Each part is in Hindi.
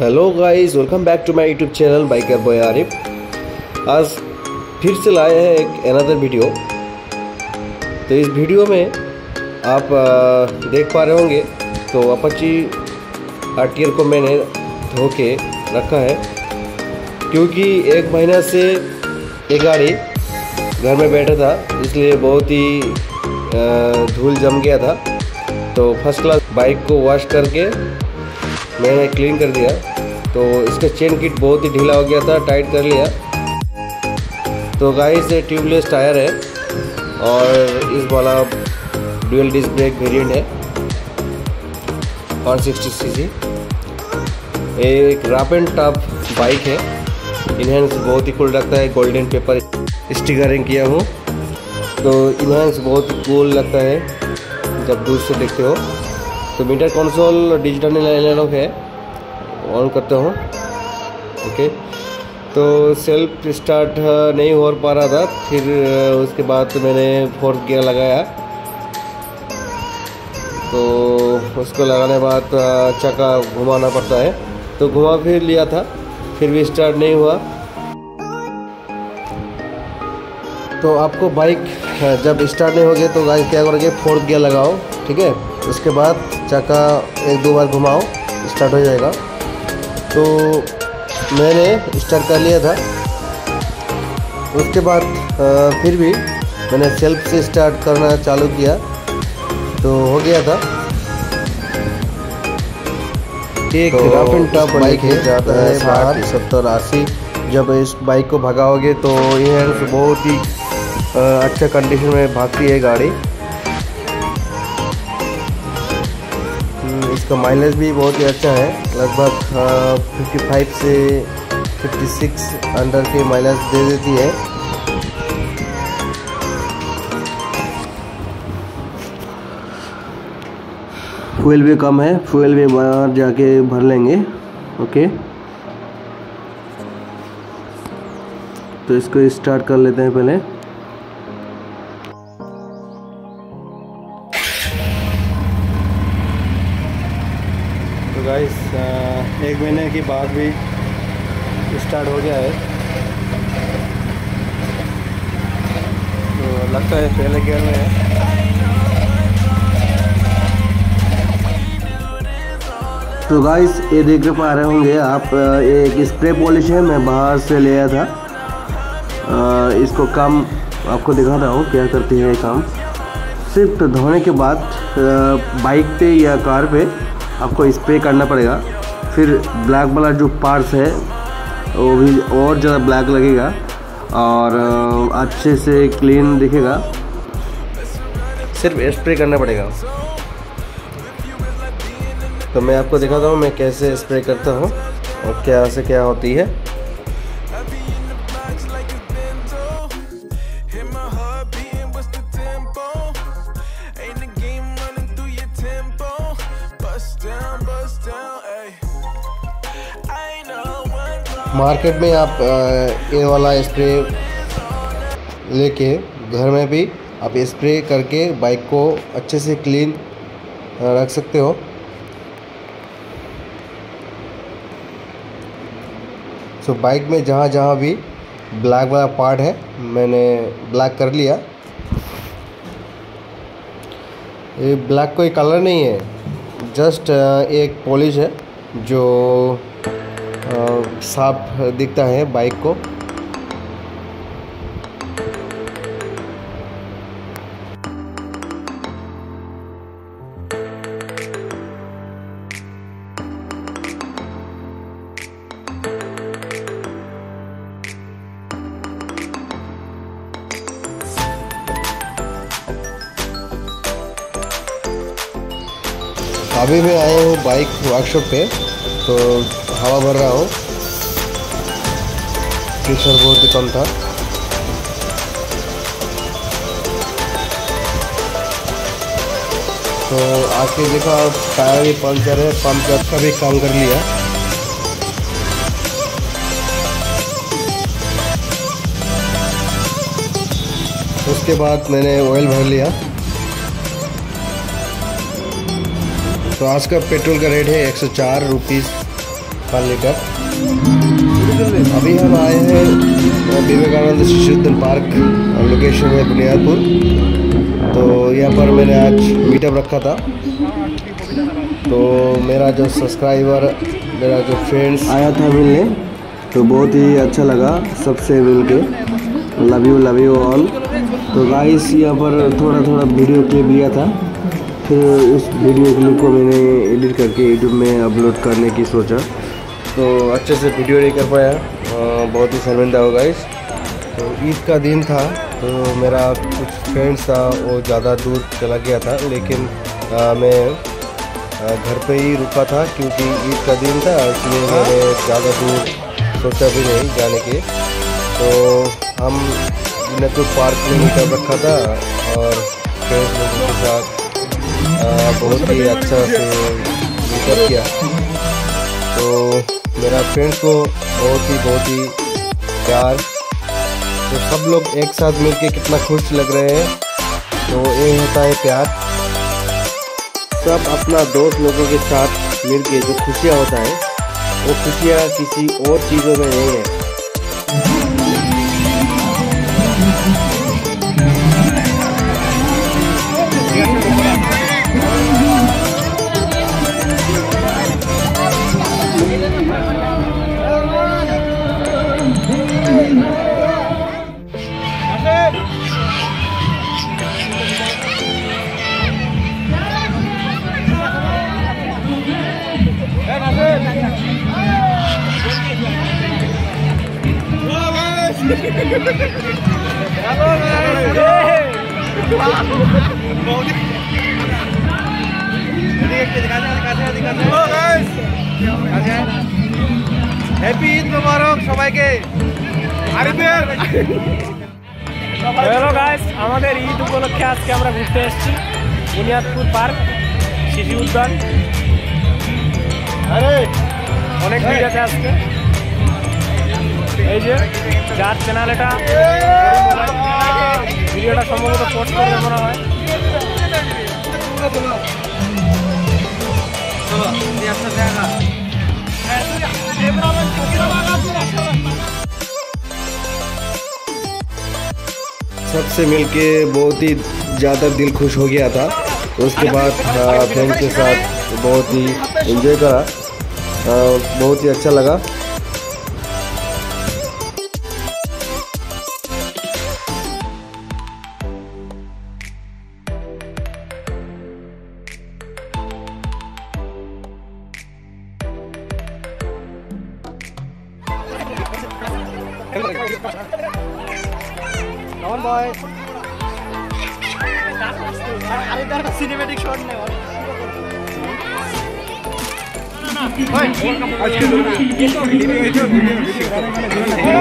Hello guys welcome back to my YouTube channel biker boy Arif आज फिर से लाए हैं एक अनदर वीडियो तो इस वीडियो में आप देख पा रहे होंगे तो अपाची आर को मैंने धो के रखा है, क्योंकि एक महीना से ये गाड़ी घर में बैठा था, इसलिए बहुत ही धूल जम गया था। तो फ़र्स्ट क्लास बाइक को वॉश करके मैंने क्लीन कर दिया। तो इसका चेन किट बहुत ही ढीला हो गया था टाइट कर लिया। तो गाइस से ट्यूबलेस टायर है और इस वाला ड्यूअल डिस्क ब्रेक वेरिएंट है। और सिक्सटी सी सी एक रफ एंड टफ बाइक है। इन्हेंस बहुत ही कूल लगता है गोल्डन पेपर स्टिकरिंग किया हूँ। तो इन्हेंस बहुत ही कूल लगता है, जब दूर से देखते हो। तो मीटर कंसोल डिजिटल एनालॉग है? ऑन करता हूँ। ओके तो सेल्फ स्टार्ट नहीं हो पा रहा था, फिर उसके बाद मैंने फोर्थ गियर लगाया। तो उसको लगाने बाद चक्का घुमाना पड़ता है। तो घुमा फिर लिया था, फिर भी स्टार्ट नहीं हुआ। तो आपको बाइक जब स्टार्ट नहीं होगी तो गाइस क्या करोगे? फोर्थ गियर लगाओ ठीक है? उसके बाद चक्का एक दो बार घुमाओ स्टार्ट हो जाएगा। तो मैंने स्टार्ट कर लिया था। उसके बाद फिर भी मैंने सेल्फ से स्टार्ट करना चालू किया। तो हो गया था। एक तो रफ एंड टफ बाइक है जाता है साठ सत्तर अस्सी। जब इस बाइक को भगाओगे तो ये बहुत ही अच्छा कंडीशन में भागती है गाड़ी। इसका माइलेज भी बहुत ही अच्छा है। लगभग 55 से 56 अंडर के माइलेज दे देती है। फ्यूल भी कम है फ्यूल भी बाहर जाके भर लेंगे ओके तो इसको स्टार्ट कर लेते हैं पहले। तो गाइस एक महीने के बाद भी स्टार्ट हो गया है। तो लगता है पहले गियर में है। तो गाइस ये देख पा रहे होंगे आप एक स्प्रे पॉलिश है मैं बाहर से ले आया था। इसको काम आपको दिखाता हूँ, क्या करती है ये काम। सिर्फ़ धोने के बाद बाइक पे या कार पे आपको स्प्रे करना पड़ेगा। फिर ब्लैक वाला जो पार्ट्स है, वो भी और ज़्यादा ब्लैक लगेगा और अच्छे से क्लीन दिखेगा। सिर्फ़ स्प्रे करना पड़ेगा। तो मैं आपको दिखाता हूँ, मैं कैसे स्प्रे करता हूँ और क्या से क्या होती है। मार्केट में आप ये वाला स्प्रे लेके घर में भी आप स्प्रे करके बाइक को अच्छे से क्लीन रख सकते हो। सो so, बाइक में जहाँ जहाँ भी ब्लैक वाला पार्ट है मैंने ब्लैक कर लिया। ये ब्लैक कोई कलर नहीं है जस्ट एक पॉलिश है जो साफ़ दिखता है बाइक को। अभी मैं आया हूँ बाइक वर्कशॉप पे तो हवा भर रहा हूँ। प्रेशर बहुत ही कम था तो आके देखा टायर भी पंचर है, पंचर का भी काम कर लिया। उसके बाद मैंने ऑयल भर लिया। तो आज का पेट्रोल का रेट है एक सौ चार रुपीज़ पर लीटर अभी हम आए हैं विवेकानंद शिशु उद्यान पार्क लोकेशन है बुनियादपुर। तो यहाँ पर मैंने आज मीटअप रखा था। तो मेरा जो सब्सक्राइबर मेरा जो फ्रेंड्स आया था मिलने तो बहुत ही अच्छा लगा सबसे मिल के love you love you all तो गाइस यहाँ पर थोड़ा थोड़ा वीडियो क्लिप लिया था। फिर उस वीडियो क्लिप को मैंने एडिट करके यूट्यूब में अपलोड करने की सोचा। तो अच्छे से वीडियो नहीं कर पाया। बहुत ही शर्मिंदा हो गाइस तो ईद का दिन था तो मेरा कुछ फ्रेंड्स था वो ज़्यादा दूर चला गया था लेकिन आ, मैं घर पे ही रुका था क्योंकि ईद का दिन था इसलिए मैंने ज़्यादा दूर सोचा भी नहीं जाने के। तो हम नकुल पार्क में ही कर रखा था और फ्रेंड्स लोगों के साथ बहुत ही अच्छा से मीटअप किया। तो मेरा फ्रेंड्स को बहुत ही बहुत ही प्यार। तो सब लोग एक साथ मिलके कितना खुश लग रहे हैं। तो ये होता है प्यार। सब अपना दोस्त लोगों के साथ मिलके जो खुशियाँ होता है, वो खुशियाँ किसी और चीज़ों में नहीं है। হ্যাপি ঈদ মোবারক সবাইকে। হ্যালো গাইস আমাদের ঈদ উপলক্ষে আজকে আমরা ঘুরতে এসেছি বুনিয়াদপুর পার্ক শিশু উদ্যান। অনেক ভিড় আছে আজকে। এই যে যার চ্যানেল এটা ভিডিওটা সম্ভবত सबसे मिल के सबसे मिलके बहुत ही ज़्यादा दिल खुश हो गया था। उसके बाद फ्रेंड के साथ बहुत ही एंजॉय करा। बहुत ही अच्छा लगा।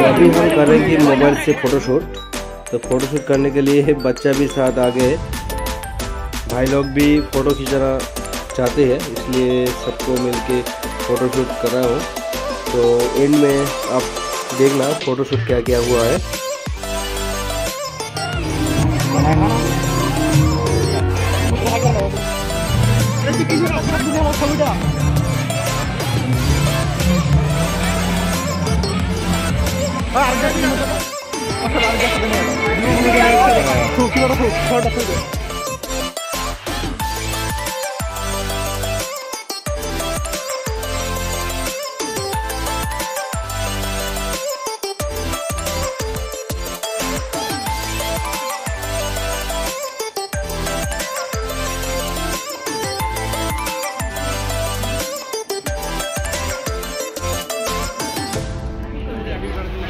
अभी हम करेंगे मोबाइल से फ़ोटोशूट तो फ़ोटोशूट करने के लिए बच्चा भी साथ आ गए भाई लोग भी फ़ोटो खींचना चाहते हैं, इसलिए सबको मिलके फ़ोटोशूट कर रहा हूँ। तो एंड में आप देखना फ़ोटोशूट क्या क्या हुआ है।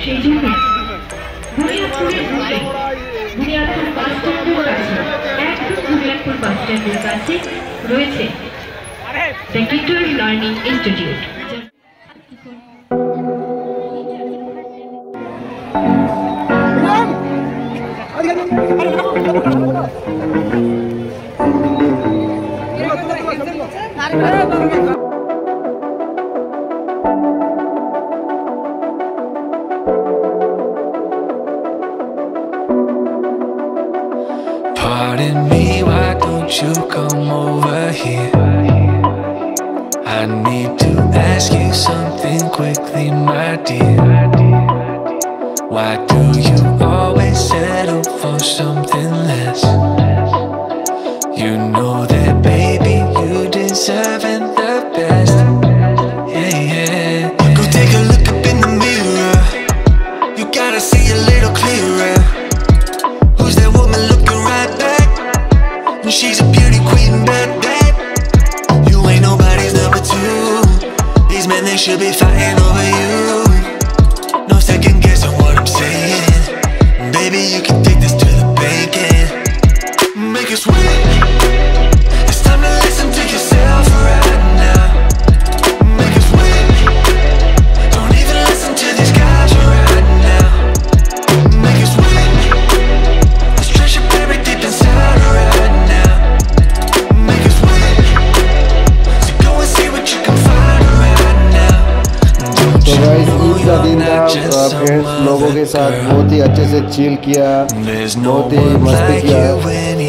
Changing route. বুনিয়াদপুর বাস। স্ট্যান্ডের কাছে রয়েছে something less? You know that, baby, दिन फ्रेंड्स लोगों के साथ बहुत ही अच्छे से चिल किया बहुत ही मस्ती किया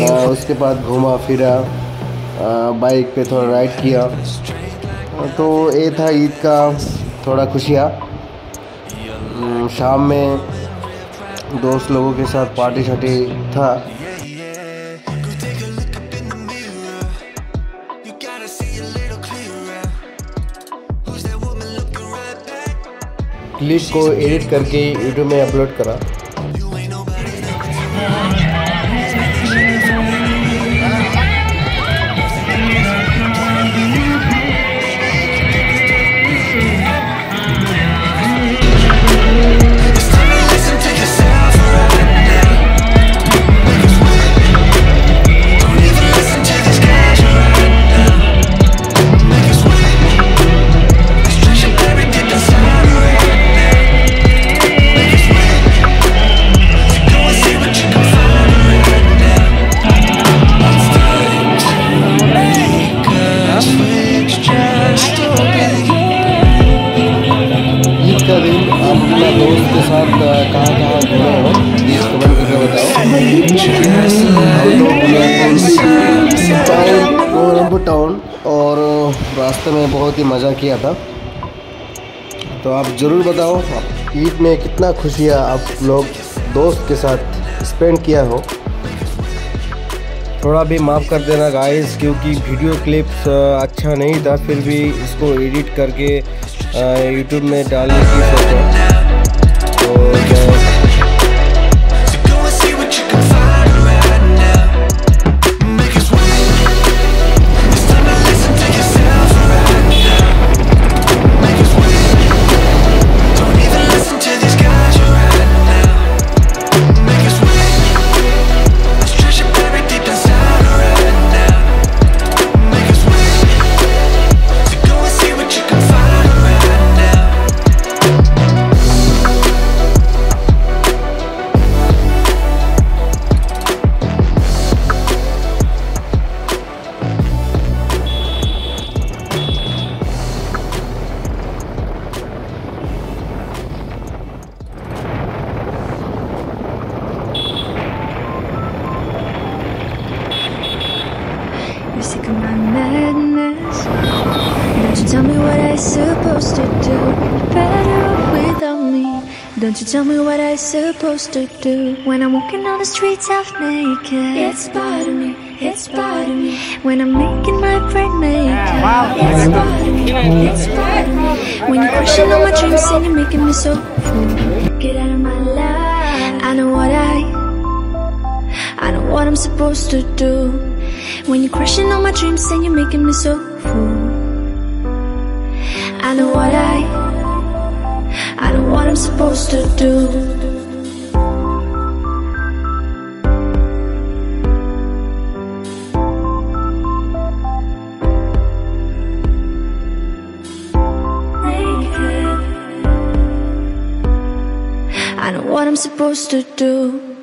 आ, उसके बाद घूमा फिरा बाइक पे थोड़ा राइड किया। तो ये था ईद का थोड़ा खुशियाँ। हम्म, शाम में दोस्त लोगों के साथ पार्टी शार्टी था। क्लिप को एडिट करके यूट्यूब में अपलोड करा। रास्ते में बहुत ही मज़ा किया था। तो आप ज़रूर बताओ ईद में कितना खुशियाँ आप लोग दोस्त के साथ स्पेंड किया हो। थोड़ा भी माफ़ कर देना गाइस क्योंकि वीडियो क्लिप्स अच्छा नहीं था, फिर भी इसको एडिट करके यूट्यूब में डालने की सोचा। Don't you tell me what I'm supposed to do when I'm walking on the streets half naked. It's part of me. It's part of me. When I'm making my brain make up. It's part of me. It's part of me. When you're crushing on my dreams and you're making me so full. Get out of my life. I know what I. I know what I'm supposed to do When you're crushing all my dreams and you're making me so full I know what I I know what I'm supposed to do. I know what I'm supposed to do